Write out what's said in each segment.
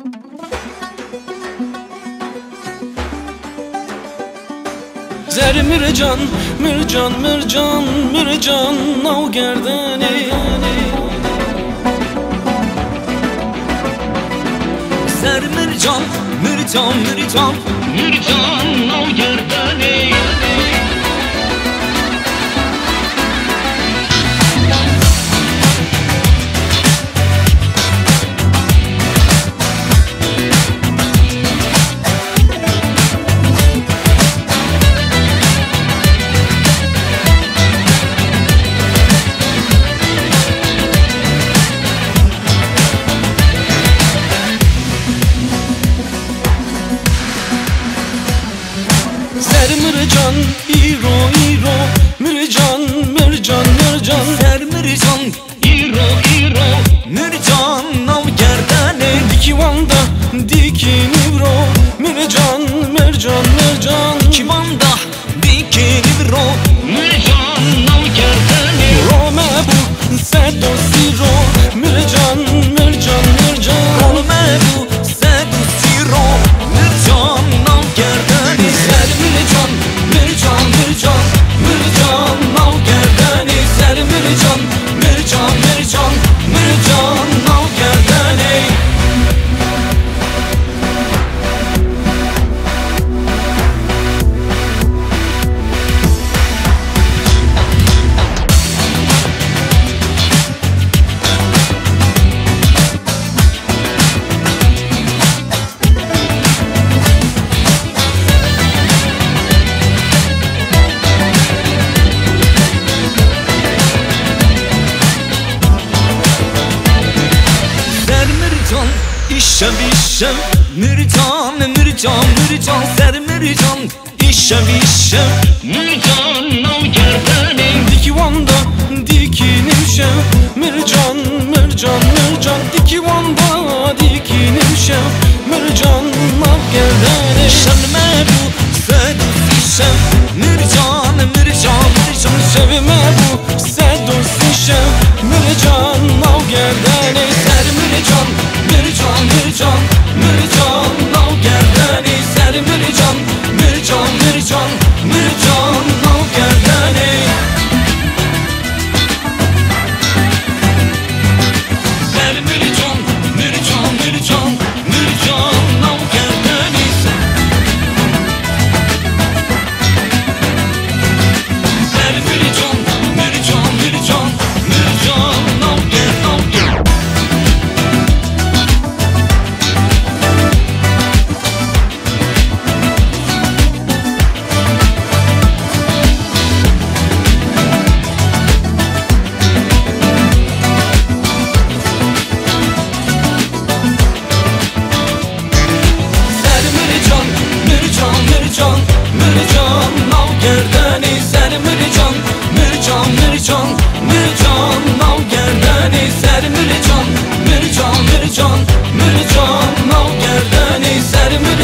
Zer mircan, mircan, mircan, mircan Nav gerdeni. Ser mircan, mircan, mircan Mircan, nav gerdeni Ser mircan, iro, iro. Mircan, mircan, mircan Ser mircan, Iro, iro. Mircan Nav gerdeni Dikivanda, dikin işem işem Mircan, mircan, mircan Ser mircan, işem işem Mircan, nav gerdeni Dikivanda, dikinim şev Mircan, mircan, mircan Dikivanda, dik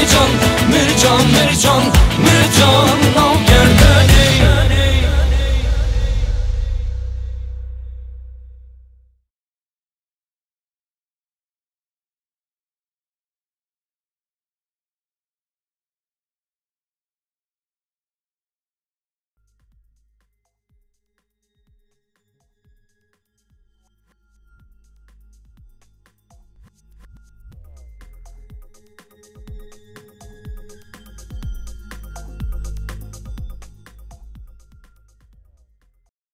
Mercan, mercan, mercan